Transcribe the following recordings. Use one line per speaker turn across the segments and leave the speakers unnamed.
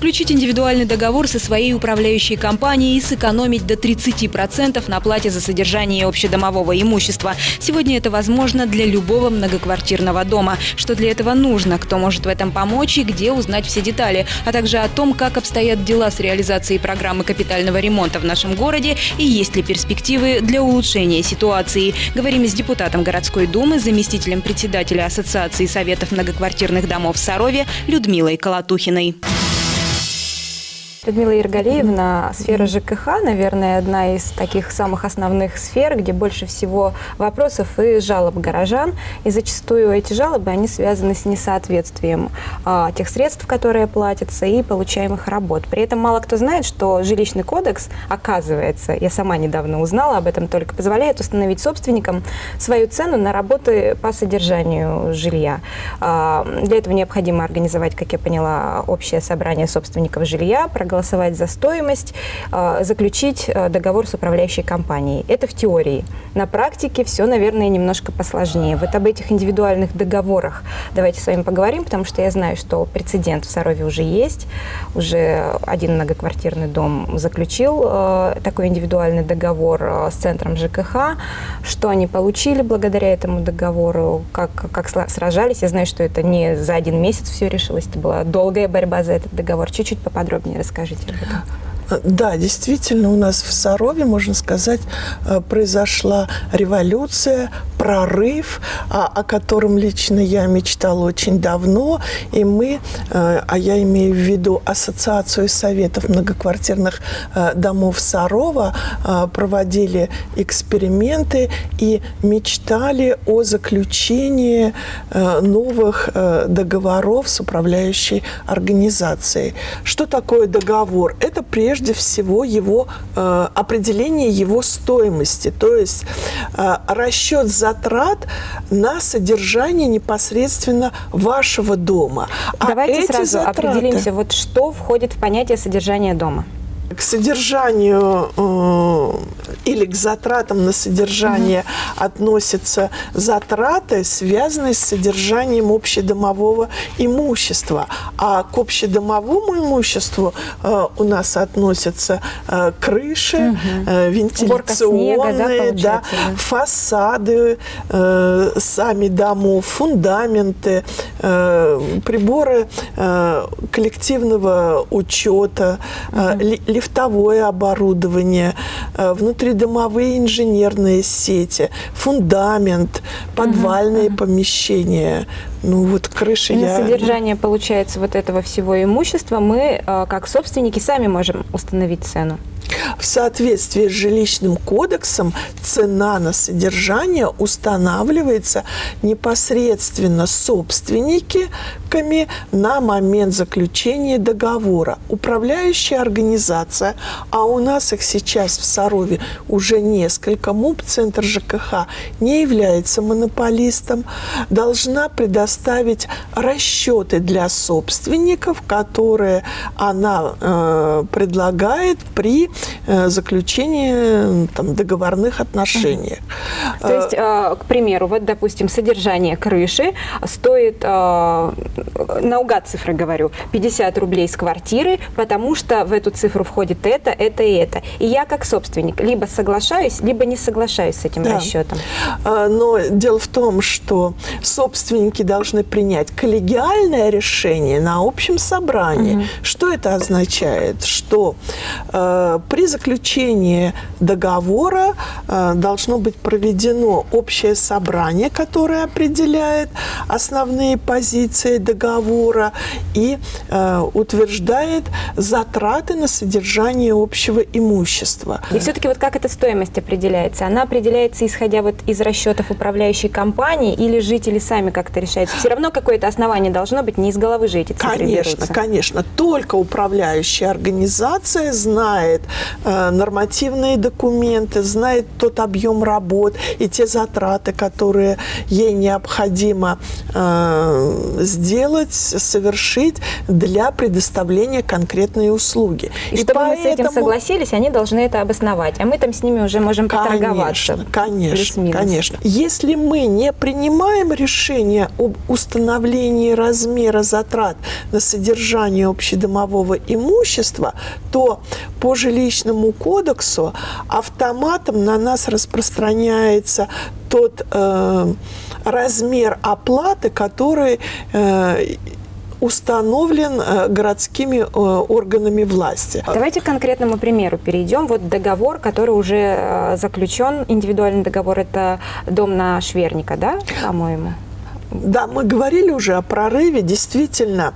заключить индивидуальный договор со своей управляющей компанией и сэкономить до 30% на плате за содержание общедомового имущества. Сегодня это возможно для любого многоквартирного дома. Что для этого нужно, кто может в этом помочь и где узнать все детали, а также о том, как обстоят дела с реализацией программы капитального ремонта в нашем городе и есть ли перспективы для улучшения ситуации. Говорим с депутатом городской думы, заместителем председателя Ассоциации советов многоквартирных домов Сарове Людмилой Колотухиной.
Людмила Иргалеевна, сфера ЖКХ, наверное, одна из таких самых основных сфер, где больше всего вопросов и жалоб горожан. И зачастую эти жалобы, они связаны с несоответствием а, тех средств, которые платятся, и получаемых работ. При этом мало кто знает, что жилищный кодекс, оказывается, я сама недавно узнала об этом, только позволяет установить собственникам свою цену на работы по содержанию жилья. А, для этого необходимо организовать, как я поняла, общее собрание собственников жилья, проголосовать за стоимость, а, заключить а, договор с управляющей компанией. Это в теории. На практике все, наверное, немножко посложнее. Вот об этих индивидуальных договорах давайте с вами поговорим, потому что я знаю, что прецедент в Сарове уже есть. Уже один многоквартирный дом заключил а, такой индивидуальный договор с центром ЖКХ. Что они получили благодаря этому договору, как, как сражались. Я знаю, что это не за один месяц все решилось, это была долгая борьба за этот договор. Чуть-чуть поподробнее расскажите расскажите об этом.
Да, действительно, у нас в Сарове, можно сказать, э, произошла революция, прорыв, о котором лично я мечтала очень давно. И мы, э, а я имею в виду Ассоциацию советов многоквартирных э, домов Сарова, проводили эксперименты и мечтали о заключении новых договоров с управляющей организацией. Что такое договор? Это прежде всего его э, определение его стоимости, то есть э, расчет затрат на содержание непосредственно вашего дома.
А Давайте сразу затраты... определимся, вот что входит в понятие содержания дома
к содержанию э, или к затратам на содержание угу. относятся затраты, связанные с содержанием общедомового имущества. А к общедомовому имуществу э, у нас относятся э, крыши, угу. э, вентиляционные, снега, да, да, фасады, э, сами домов, фундаменты, э, приборы э, коллективного учета, угу лифтовое оборудование, э, внутридомовые инженерные сети, фундамент, подвальные uh-huh, помещения. Ну вот крыши
На я... содержание, получается, вот этого всего имущества мы, э, как собственники, сами можем установить цену.
В соответствии с жилищным кодексом цена на содержание устанавливается непосредственно собственниками на момент заключения договора. Управляющая организация, а у нас их сейчас в Сарове уже несколько, МУП, Центр ЖКХ, не является монополистом, должна предоставить расчеты для собственников, которые она э, предлагает при Э, заключение там, договорных отношений.
Угу. То есть, э, к примеру, вот, допустим, содержание крыши стоит, э, наугад цифры говорю, 50 рублей с квартиры, потому что в эту цифру входит это, это и это. И я как собственник либо соглашаюсь, либо не соглашаюсь с этим да. расчетом.
Но дело в том, что собственники должны принять коллегиальное решение на общем собрании. Угу. Что это означает? Что э, при заключении договора э, должно быть проведено общее собрание, которое определяет основные позиции договора и э, утверждает затраты на содержание общего имущества.
И все-таки вот как эта стоимость определяется? Она определяется исходя вот из расчетов управляющей компании или жители сами как-то решают? Все равно какое-то основание должно быть, не из головы же эти цифры
Конечно,
берутся.
конечно. Только управляющая организация знает, нормативные документы, знает тот объем работ и те затраты, которые ей необходимо э, сделать, совершить для предоставления конкретной услуги.
И, и чтобы поэтому... мы с этим согласились, они должны это обосновать, а мы там с ними уже можем поторговаться.
Конечно, конечно. Если мы не принимаем решение об установлении размера затрат на содержание общедомового имущества, то по жилищному кодексу автоматом на нас распространяется тот э, размер оплаты, который э, установлен э, городскими э, органами власти.
Давайте к конкретному примеру перейдем. Вот договор, который уже э, заключен, индивидуальный договор, это дом на Шверника, да, по-моему?
Да, мы говорили уже о прорыве. Действительно,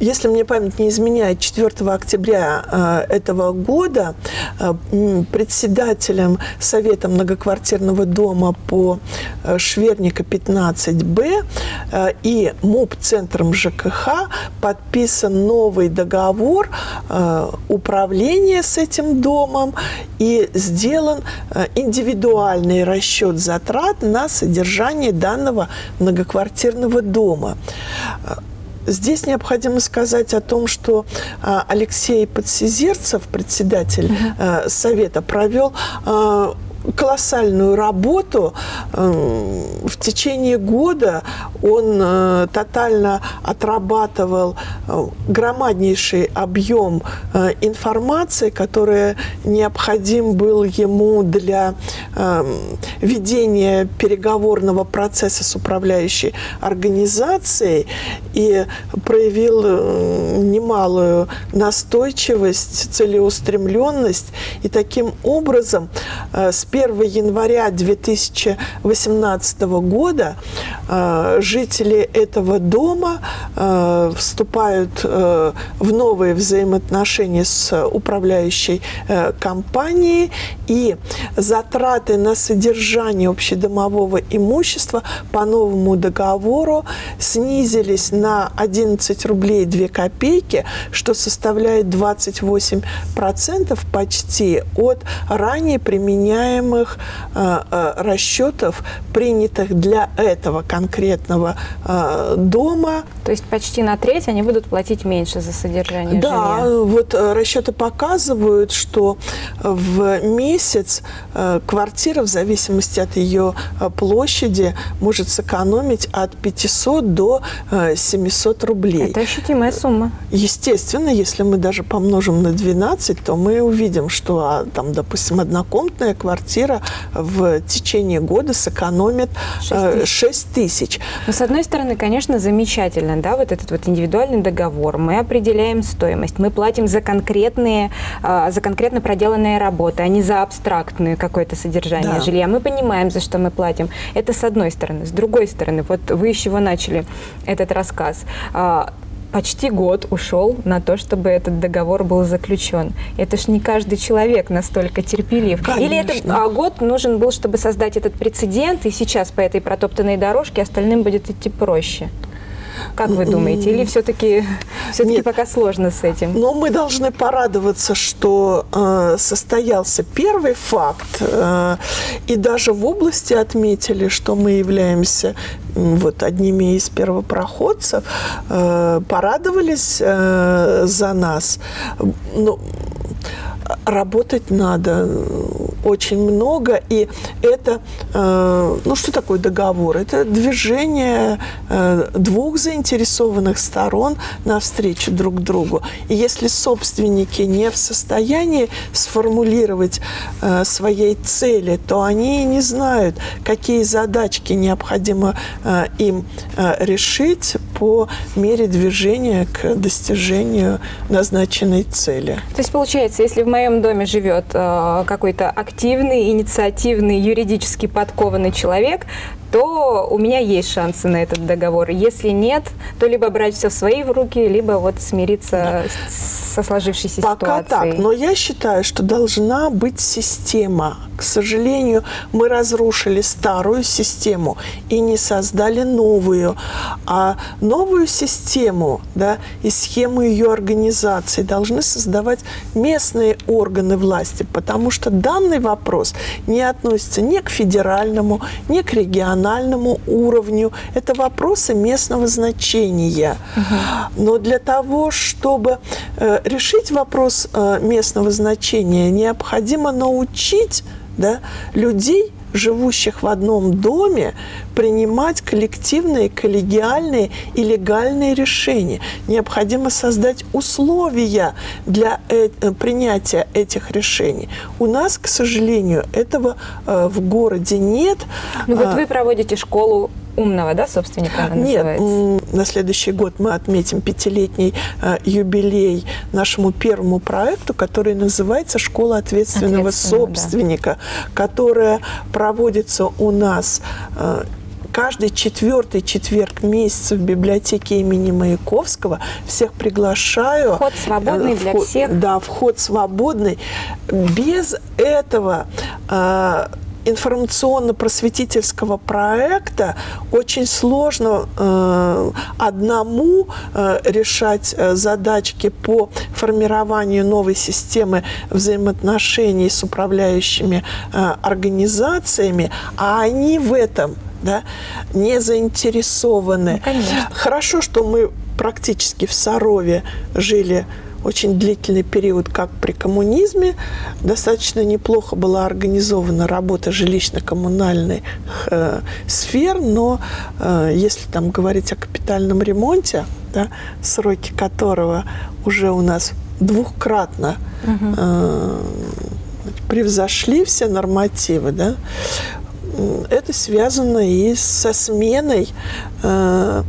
если мне память не изменяет, 4 октября э, этого года э, председателем Совета многоквартирного дома по э, Шверника 15Б э, и МУП Центром ЖКХ подписан новый договор управления с этим домом и сделан индивидуальный расчет затрат на содержание данного многоквартирного дома. Здесь необходимо сказать о том, что а, Алексей Подсизерцев, председатель угу. Совета, провел а, колоссальную работу. Эм, в течение года он э, тотально отрабатывал э, громаднейший объем э, информации, которая необходим был ему для эм, ведения переговорного процесса с управляющей организацией и проявил немалую настойчивость, целеустремленность. И таким образом с 1 января 2018 года жители этого дома э, вступают э, в новые взаимоотношения с управляющей компанией, и затраты на содержание общедомового имущества по новому договору снизились на 11 рублей 2 копейки, что составляет 28% почти от ранее применяемых э, э, расчетов, принятых для этого конкретного э, дома.
То есть почти на треть они будут платить меньше за содержание
да,
жилья?
вот расчеты показывают, что в месяц квартира в зависимости от ее площади может сэкономить от 500 до 700 рублей.
Это ощутимая сумма.
Естественно, если мы даже помножим на 12, то мы увидим, что а, там, допустим, однокомнатная квартира в течение года сэкономит 6 э, тысяч.
Но, с одной стороны, конечно, замечательно, да, вот этот вот индивидуальный договор. Мы определяем стоимость, мы платим за конкретные, э, за конкретно проделанные работы, а не за абстрактное какое-то содержание да. жилья. Мы понимаем, за что мы платим. Это с одной стороны. С другой стороны, вот вы еще чего начали этот рассказ а, почти год ушел на то, чтобы этот договор был заключен. Это ж не каждый человек настолько терпелив. Конечно. Или этот а, год нужен был, чтобы создать этот прецедент, и сейчас по этой протоптанной дорожке остальным будет идти проще? Как вы думаете? Или все-таки все пока сложно с этим?
Но мы должны порадоваться, что э, состоялся первый факт. Э, и даже в области отметили, что мы являемся вот одними из первопроходцев. Э, порадовались э, за нас. Ну, работать надо очень много, и это, э, ну что такое договор? Это движение э, двух заинтересованных сторон навстречу друг другу. И если собственники не в состоянии сформулировать э, своей цели, то они не знают, какие задачки необходимо им решить по мере движения к достижению назначенной цели.
То есть получается, если в моем доме живет какой-то активный, инициативный, юридически подкованный человек, то у меня есть шансы на этот договор. Если нет, то либо брать все в свои руки, либо вот смириться со сложившейся
Пока
ситуацией.
так, но я считаю, что должна быть система. К сожалению, мы разрушили старую систему и не создали новую. А новую систему да, и схему ее организации должны создавать местные органы власти, потому что данный вопрос не относится ни к федеральному, ни к региональному уровню. Это вопросы местного значения. Но для того, чтобы э, решить вопрос э, местного значения, необходимо научить да, людей живущих в одном доме, принимать коллективные, коллегиальные и легальные решения. Необходимо создать условия для э принятия этих решений. У нас, к сожалению, этого э, в городе нет.
Ну вот
А,
вы проводите школу умного, да, собственника она
нет,
называется?
на следующий год мы отметим пятилетний э, юбилей нашему первому проекту, который называется «Школа ответственного,
Ответственного, да.
собственника», которая проводится у нас э, каждый четвертый четверг месяца в библиотеке имени Маяковского. Всех приглашаю.
Вход свободный
Э,
для
вход-
всех.
Да, вход свободный. Без этого э, информационно-просветительского проекта очень сложно э, одному э, решать э, задачки по формированию новой системы взаимоотношений с управляющими э, организациями, а они в этом да, не заинтересованы.
Ну, конечно.
Хорошо, что мы практически в Сарове жили очень длительный период, как при коммунизме. Достаточно неплохо была организована работа жилищно-коммунальной э, сфер, но э, если там говорить о капитальном ремонте, да, сроки которого уже у нас двухкратно э, превзошли все нормативы, да, это связано и со сменой э,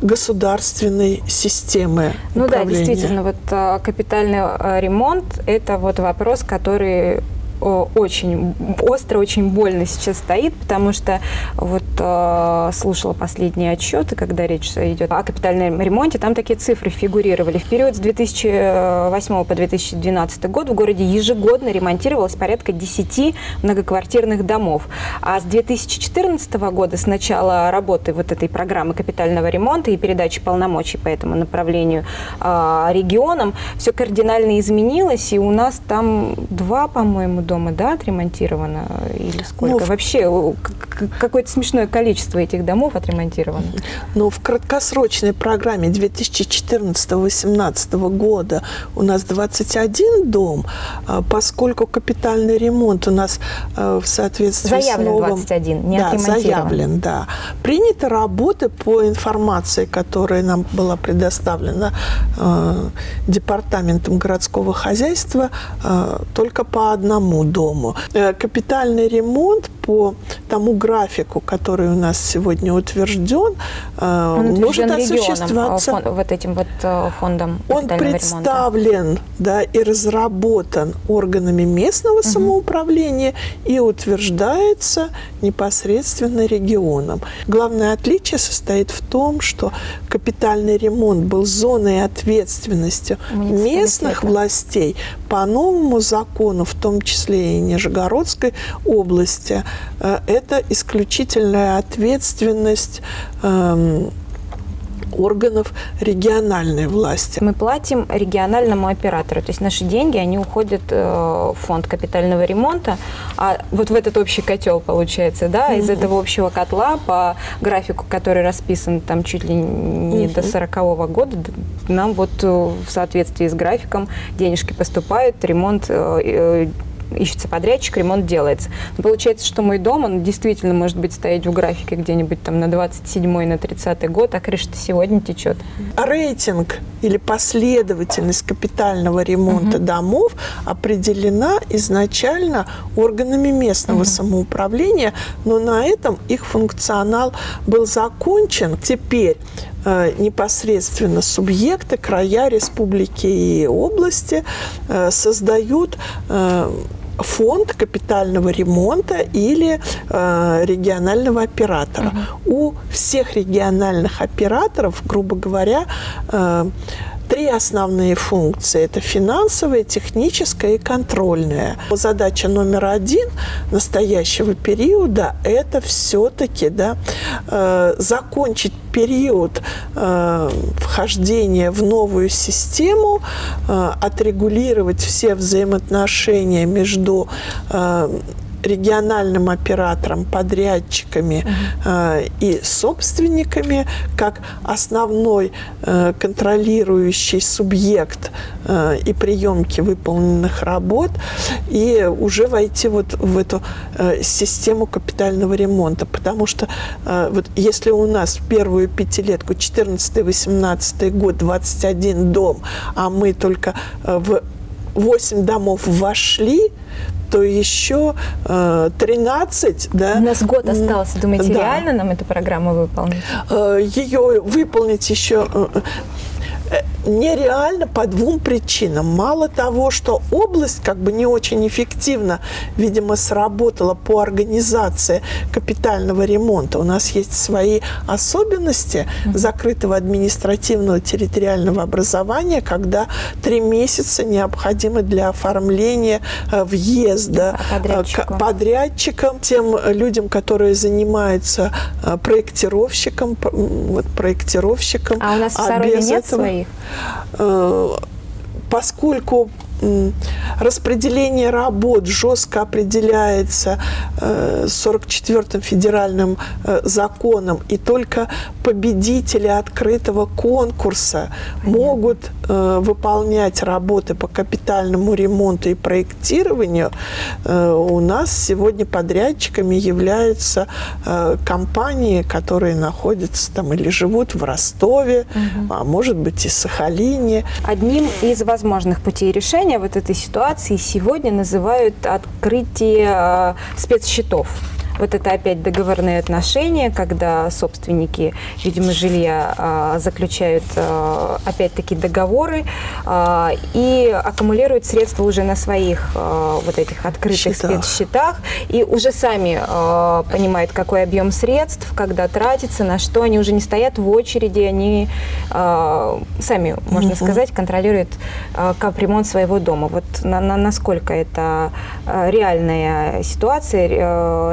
государственной системы
Ну да,
управления.
действительно, вот а, капитальный а, ремонт – это вот вопрос, который очень остро, очень больно сейчас стоит, потому что вот э, слушала последние отчеты, когда речь идет о капитальном ремонте, там такие цифры фигурировали. В период с 2008 по 2012 год в городе ежегодно ремонтировалось порядка 10 многоквартирных домов. А с 2014 года, с начала работы вот этой программы капитального ремонта и передачи полномочий по этому направлению э, регионам, все кардинально изменилось, и у нас там два, по-моему, дома, да, отремонтировано или сколько?
Ну,
Вообще какое-то смешное количество этих домов отремонтировано.
Но в краткосрочной программе 2014-2018 года у нас 21 дом, а, поскольку капитальный ремонт у нас э, в соответствии
Заявлен
с новым...
21, не
да,
отремонтирован.
заявлен, да. Приняты работы по информации, которая нам была предоставлена э, Департаментом городского хозяйства э, только по одному дому. Капитальный ремонт по тому графику, который у нас сегодня утвержден, э,
Он
может
регионом,
осуществляться.
а, фон- вот этим вот э, фондом
Он
ремонта.
представлен да, и разработан органами местного самоуправления и утверждается непосредственно регионом. Главное отличие состоит в том, что капитальный ремонт был зоной ответственности местных властей по новому закону, в том числе и Нижегородской области. Э, Это исключительная ответственность эм, органов региональной власти.
Мы платим региональному оператору, то есть наши деньги, они уходят э, в фонд капитального ремонта, а вот в этот общий котел получается, да, из этого общего котла по графику, который расписан там чуть ли не до 40 года, нам вот э, в соответствии с графиком денежки поступают, ремонт ищется подрядчик, ремонт делается. Но получается, что мой дом, он действительно может быть стоять в графике где-нибудь там на 27 на 30 год, а крыша-то сегодня течет.
Рейтинг или последовательность капитального ремонта домов определена изначально органами местного самоуправления, но на этом их функционал был закончен. Теперь э, непосредственно субъекты, края, республики и области э, создают э, фонд капитального ремонта или э, регионального оператора. Угу. У всех региональных операторов, грубо говоря, э, три основные функции. Это финансовая, техническая и контрольная. Задача номер один настоящего периода – это все-таки да, э, закончить период э, вхождения в новую систему, э, отрегулировать все взаимоотношения между э, региональным операторам, подрядчиками э, и собственниками как основной э, контролирующий субъект э, и приемки выполненных работ и уже войти вот в эту э, систему капитального ремонта. Потому что э, вот если у нас в первую пятилетку 14-18 год 21 дом, а мы только э, в 8 домов вошли, то еще э, 13, да.
У нас год остался. Думаете, да. реально нам эту программу выполнить?
Э, ее выполнить еще э, Э, нереально по двум причинам. Мало того, что область как бы не очень эффективно, видимо, сработала по организации капитального ремонта. У нас есть свои особенности закрытого административного территориального образования, когда три месяца необходимы для оформления э, въезда
э, подрядчику.
подрядчикам, тем людям, которые занимаются проектировщиком, вот проектировщиком.
А у нас в Сарове нет этого, своих?
Э, поскольку распределение работ жестко определяется 44-м э, федеральным э, законом, и только победители открытого конкурса могут выполнять работы по капитальному ремонту и проектированию. У нас сегодня подрядчиками являются компании, которые находятся там или живут в Ростове, угу. а может быть и Сахалине.
Одним из возможных путей решения вот этой ситуации сегодня называют открытие э, спецсчетов. Вот это опять договорные отношения, когда собственники, видимо, жилья а, заключают а, опять-таки договоры а, и аккумулируют средства уже на своих вот этих открытых Счетах. спецсчетах и уже сами понимают, какой объем средств, когда тратится, на что они уже не стоят в очереди, они сами, можно угу. сказать, контролируют капремонт своего дома. Вот на, на, насколько это реальная ситуация,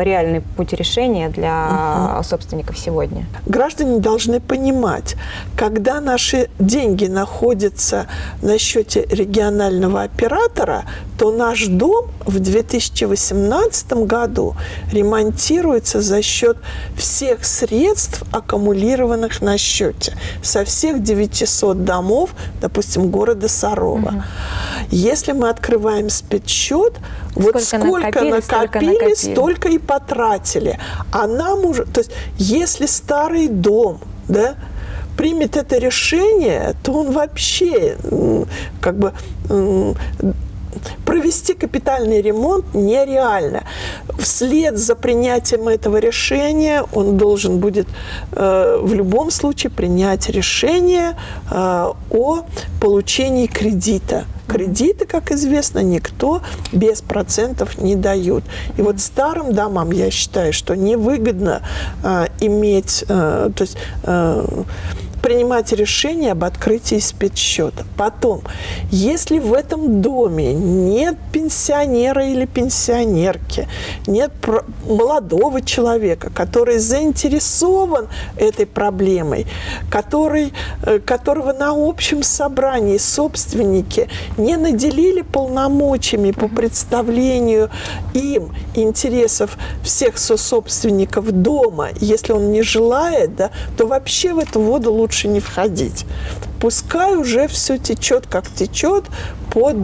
реальный правильный путь решения для угу. собственников сегодня?
Граждане должны понимать, когда наши деньги находятся на счете регионального оператора, то наш дом в 2018 году ремонтируется за счет всех средств, аккумулированных на счете, со всех 900 домов, допустим, города Сарова. Угу. Если мы открываем спецсчет, вот сколько накопили, накопили, столько, накопили. столько и потратили. А нам уже, то есть, если старый дом, да, примет это решение, то он вообще как бы провести капитальный ремонт нереально. Вслед за принятием этого решения он должен будет э, в любом случае принять решение э, о получении кредита. Кредиты, как известно, никто без процентов не дают. И вот старым домам я считаю, что невыгодно э, иметь, э, то есть э, принимать решение об открытии спецсчета. Потом, если в этом доме нет пенсионера или пенсионерки, нет молодого человека, который заинтересован этой проблемой, который, э, которого на общем собрании собственники не наделили полномочиями по представлению им интересов всех сособственников дома, если он не желает, да, то вообще в эту воду лучше лучше не входить. Пускай уже все течет, как течет, под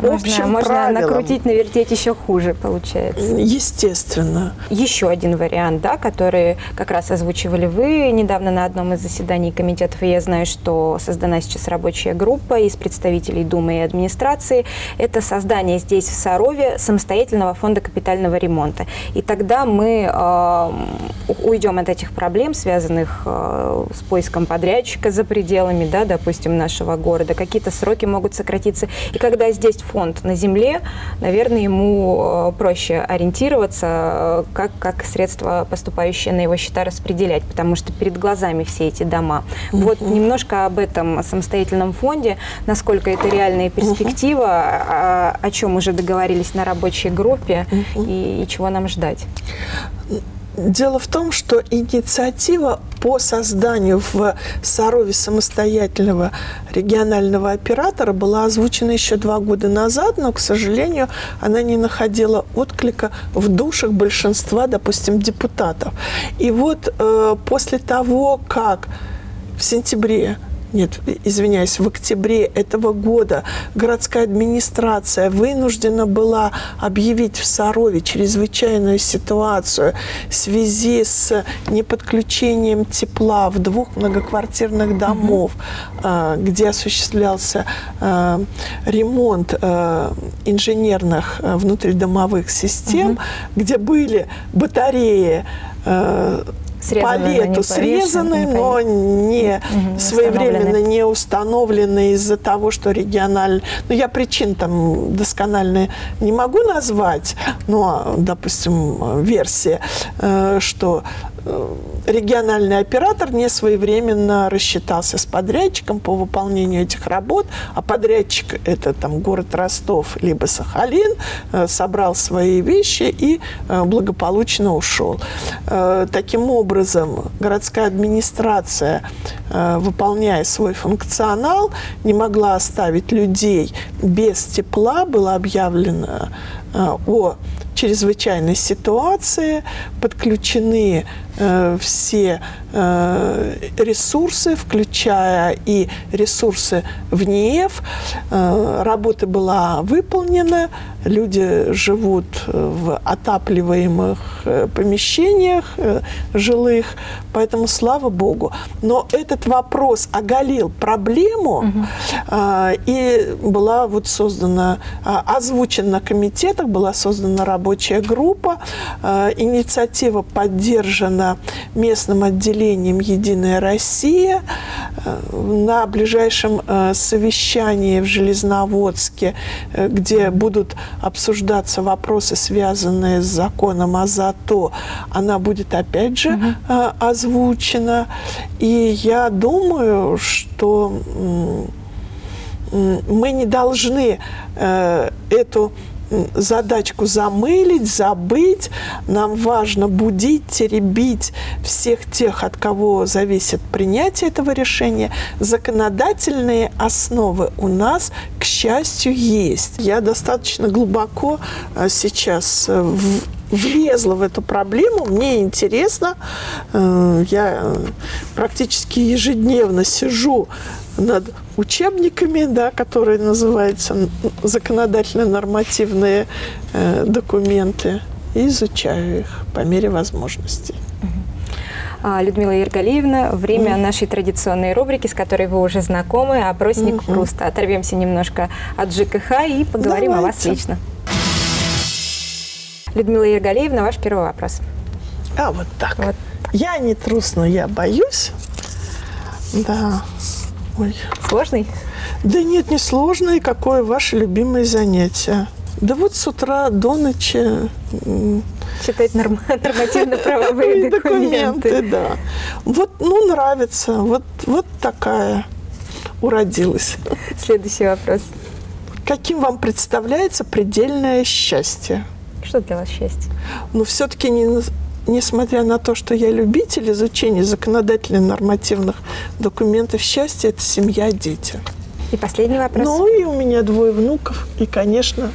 можно, общим
можно
правилам.
накрутить, навертеть еще хуже, получается.
Естественно.
Еще один вариант, да, который как раз озвучивали вы недавно на одном из заседаний комитетов, и я знаю, что создана сейчас рабочая группа из представителей Думы и администрации. Это создание здесь, в Сарове, самостоятельного фонда капитального ремонта. И тогда мы э, уйдем от этих проблем, связанных э, с поиском подрядчика за пределами, да, допустим, нашего города, какие-то сроки могут сократиться. И когда здесь фонд на земле, наверное, ему э, проще ориентироваться, как, как средства, поступающие на его счета, распределять, потому что перед глазами все эти дома. Uh-huh. Вот немножко об этом самостоятельном фонде, насколько это реальная перспектива, uh-huh. о, о чем уже договорились на рабочей группе uh-huh. и, и чего нам ждать.
Дело в том, что инициатива по созданию в Сарове самостоятельного регионального оператора была озвучена еще два года назад, но, к сожалению, она не находила отклика в душах большинства, допустим, депутатов. И вот э, после того, как в сентябре нет, извиняюсь, в октябре этого года городская администрация вынуждена была объявить в Сарове чрезвычайную ситуацию в связи с неподключением тепла в двух многоквартирных домов, mm-hmm. где осуществлялся а, ремонт а, инженерных внутридомовых систем, mm-hmm. где были батареи по лету срезаны, но не угу, своевременно не установлены из-за того, что региональные... Ну, я причин там досконально не могу назвать, но, допустим, версия, э, что региональный оператор не своевременно рассчитался с подрядчиком по выполнению этих работ, а подрядчик это там город Ростов либо Сахалин э, собрал свои вещи и э, благополучно ушел. Таким образом, городская администрация, выполняя свой функционал, не могла оставить людей без тепла, было объявлено о чрезвычайной ситуации, подключены э, все э, ресурсы, включая и ресурсы в НИЭФ. Э, работа была выполнена, люди живут в отапливаемых э, помещениях э, жилых, поэтому слава богу. Но этот вопрос оголил проблему, угу. э, и была вот создана, э, озвучена на комитетах, была создана рабочая группа. Э, инициатива поддержана местным отделением «Единая Россия». Э, на ближайшем э, совещании в Железноводске, где будут обсуждаться вопросы, связанные с законом о ЗАТО, она будет опять же угу. озвучена. И я думаю, что мы не должны эту задачку замылить, забыть. Нам важно будить, теребить всех тех, от кого зависит принятие этого решения. Законодательные основы у нас, к счастью, есть. Я достаточно глубоко а, сейчас э, в влезла в эту проблему, мне интересно. Э, я практически ежедневно сижу над учебниками, да, которые называются законодательно-нормативные э, документы, и изучаю их по мере возможностей.
А, Людмила Ергалиевна, время mm. нашей традиционной рубрики, с которой вы уже знакомы, опросник mm-hmm. Пруста. Оторвемся немножко от ЖКХ и поговорим Давайте. о вас лично. Людмила Ергалиевна, ваш первый вопрос.
А, вот так. Вот. Я не трусну, я боюсь. Да.
Ой. Сложный?
Да нет, не сложный. Какое ваше любимое занятие? Да вот с утра до ночи...
Читать норм... нормативно-правовые документы. документы.
да. Вот, ну, нравится. Вот, вот такая уродилась.
Следующий вопрос.
Каким вам представляется предельное счастье?
Что для вас счастье?
Ну, все-таки не несмотря на то, что я любитель изучения законодательных нормативных документов, счастье – это семья, дети.
И последний вопрос.
Ну, и у меня двое внуков. И, конечно,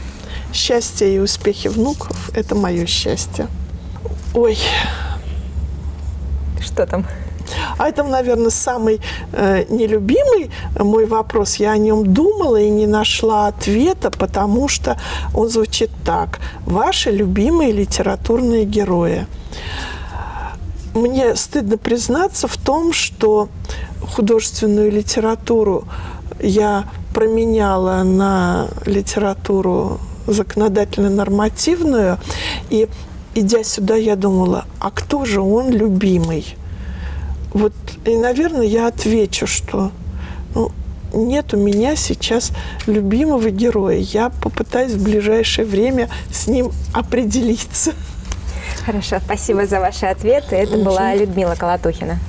счастье и успехи внуков – это мое счастье. Ой.
Что там?
А это, наверное, самый э, нелюбимый мой вопрос. Я о нем думала и не нашла ответа, потому что он звучит так. Ваши любимые литературные герои. Мне стыдно признаться в том, что художественную литературу я променяла на литературу законодательно-нормативную. И идя сюда, я думала, а кто же он любимый? Вот, и, наверное, я отвечу, что ну, нет у меня сейчас любимого героя. Я попытаюсь в ближайшее время с ним определиться.
Хорошо, спасибо за ваши ответы. Это была Людмила Колотухина.